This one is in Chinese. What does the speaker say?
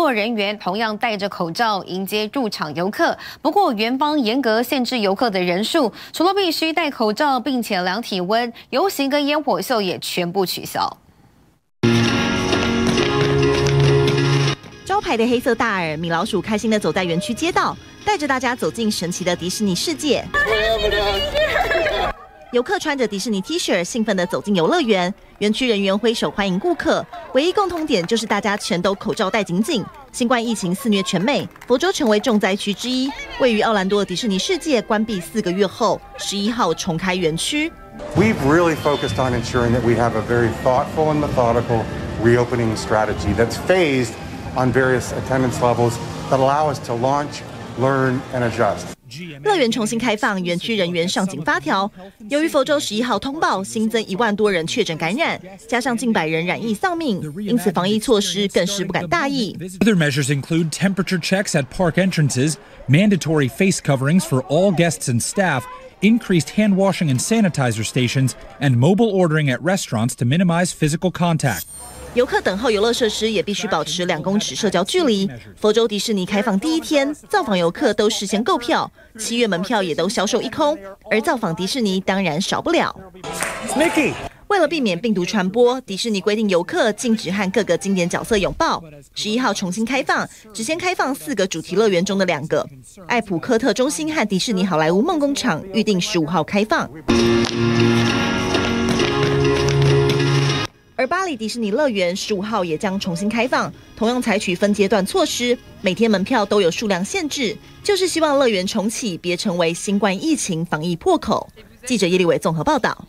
作人员同样戴着口罩迎接入场游客。不过，园方严格限制游客的人数，除了必须戴口罩并且量体温，游行跟烟火秀也全部取消。招牌的黑色大耳米老鼠开心的走在园区街道，带着大家走进神奇的迪士尼世界。游客穿着迪士尼 T 恤，兴奋的走进游乐园。园区人员挥手欢迎顾客，唯一共同点就是大家全都口罩戴紧紧。新冠疫情肆虐全美，佛州成为重灾区之一。位于奥兰多的迪士尼世界关闭四个月后，十一号重开园区。We've really focused on ensuring that we have a very thoughtful and methodical reopening strategy that's phased. on various attendance levels that allow us to launch, learn, and adjust. 乐园重新开放，园区人员上紧发条。由于佛州十一号通报新增一万多人确诊感染，加上近百人染疫丧命，因此防疫措施更是不敢大意。Other measures include temperature checks at park entrances, mandatory face coverings for all guests and staff, increased hand washing and sanitizer stations, and mobile ordering at restaurants to minimize physical contact. 游客等候游乐设施也必须保持两公尺社交距离。佛州迪士尼开放第一天，造访游客都事先购票，七月门票也都销售一空，而造访迪士尼当然少不了。为了避免病毒传播，迪士尼规定游客禁止和各个经典角色拥抱。十一号重新开放，只先开放四个主题乐园中的两个，艾普科特中心和迪士尼好莱坞梦工厂预定十五号开放。而巴黎迪士尼乐园十五号也将重新开放，同样采取分阶段措施，每天门票都有数量限制，就是希望乐园重启别成为新冠疫情防疫破口。记者叶立伟综合报道。